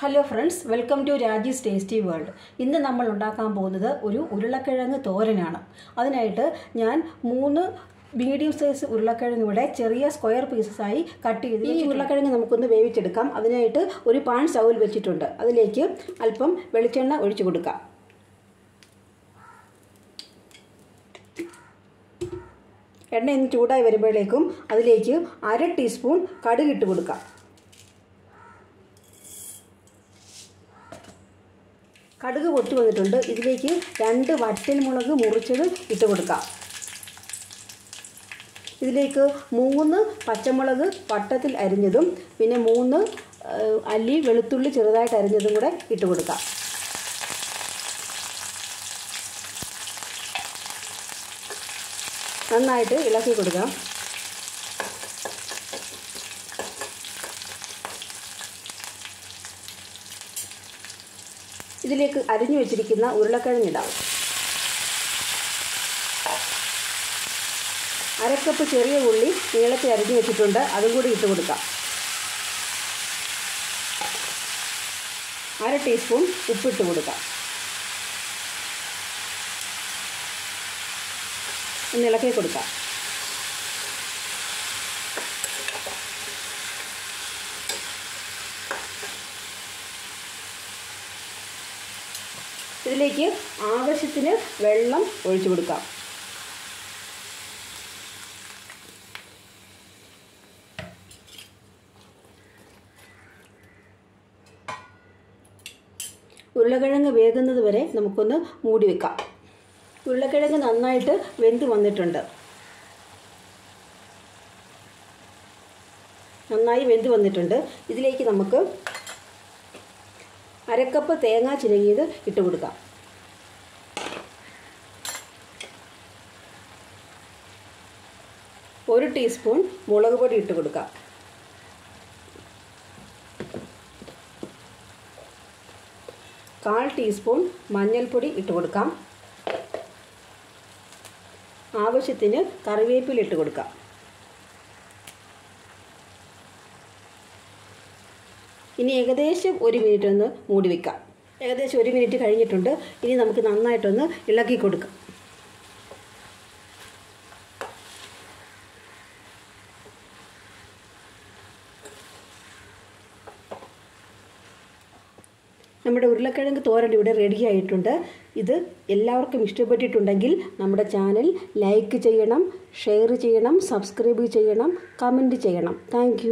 Hello friends welcome to Raji's tasty world ഇന്ന് നമ്മൾ ഉണ്ടാക്കാൻ പോകുന്നത് ഒരു ഉരുളക്കിഴങ്ങ് തോരനാണ്. അതിനായിട്ട് ഞാൻ മൂന്ന് മീഡിയം സൈസ് ഉരുളക്കിഴങ്ങ് ഇവിടെ ചെറിയ സ്ക്വയർ പീസസായി കട്ട് ചെയ്ത് ഈ ഉരുളക്കിഴങ്ങ് നമുക്കൊന്ന് വേവിച്ചെടുക്കാം. അതിനായിട്ട് ഒരു പാൻ സ്റ്റൗവിൽ വെച്ചിട്ടുണ്ട്. അതിലേക്ക് അല്പം വെളിച്ചെണ്ണ ഒഴിച്ചു കൊടുക്കാം. എണ്ണ ഇന്ന് ചൂടായി വരുമ്പോഴേക്കും അതിലേക്ക് അര ടീസ്പൂൺ കടുകിട്ട് കൊടുക്കാം. കടുക് പൊട്ടി വന്നിട്ടുണ്ട്. ഇതിലേക്ക് രണ്ട് വറ്റൽ മുളക് മുറിച്ചത് ഇട്ട് കൊടുക്കാം. ഇതിലേക്ക് മൂന്ന് പച്ചമുളക് വട്ടത്തിൽ അരിഞ്ഞതും പിന്നെ മൂന്ന് അല്ലി വെളുത്തുള്ളി ചെറുതായിട്ട് അരിഞ്ഞതും കൂടെ ഇട്ട് കൊടുക്കാം. നന്നായിട്ട് ഇളക്കി കൊടുക്കാം. ഇതിലേക്ക് അരിഞ്ഞു വെച്ചിരിക്കുന്ന ഉരുളക്കിഴങ്ങിടാം. അരക്കപ്പ് ചെറിയ ഉള്ളി നീളത്തിൽ അരിഞ്ഞു വെച്ചിട്ടുണ്ട്. അതും കൂടി ഇട്ട് കൊടുക്കാം. അര ടീസ്പൂൺ ഉപ്പിട്ട് കൊടുക്കാം. ഒന്ന് ഇളക്കി കൊടുക്കാം. ഇതിലേക്ക് ആവശ്യത്തിന് വെള്ളം ഒഴിച്ചു കൊടുക്കാം. ഉരുളക്കിഴങ്ങ് വേകുന്നത് വരെ നമുക്കൊന്ന് മൂടി വെക്കാം. ഉരുളക്കിഴങ്ങ് നന്നായിട്ട് വെന്ത് വന്നിട്ടുണ്ട്. നന്നായി വെന്ത് വന്നിട്ടുണ്ട്. ഇതിലേക്ക് നമുക്ക് അരക്കപ്പ് തേങ്ങ ചിരകിയത് ഇട്ട് കൊടുക്കാം. ഒരു ടീസ്പൂൺ മുളക് പൊടി ഇട്ട് കൊടുക്കാം. കാൽ ടീസ്പൂൺ മഞ്ഞൾപ്പൊടി ഇട്ട് കൊടുക്കാം. ആവശ്യത്തിന് കറിവേപ്പില ഇട്ട് കൊടുക്കാം. ഇനി ഏകദേശം ഒരു മിനിറ്റ് ഒന്ന് മൂടി വെക്കാം. ഏകദേശം ഒരു മിനിറ്റ് കഴിഞ്ഞിട്ടുണ്ട്. ഇനി നമുക്ക് നന്നായിട്ടൊന്ന് ഇളക്കി കൊടുക്കാം. നമ്മുടെ ഉരുളക്കിഴങ്ങ് തോരൻ ഇവിടെ റെഡി ആയിട്ടുണ്ട്. ഇത് എല്ലാവർക്കും ഇഷ്ടപ്പെട്ടിട്ടുണ്ടെങ്കിൽ നമ്മുടെ ചാനൽ ലൈക്ക് ചെയ്യണം ഷെയർ ചെയ്യണം സബ്സ്ക്രൈബ് ചെയ്യണം കമന്റ് ചെയ്യണം. താങ്ക്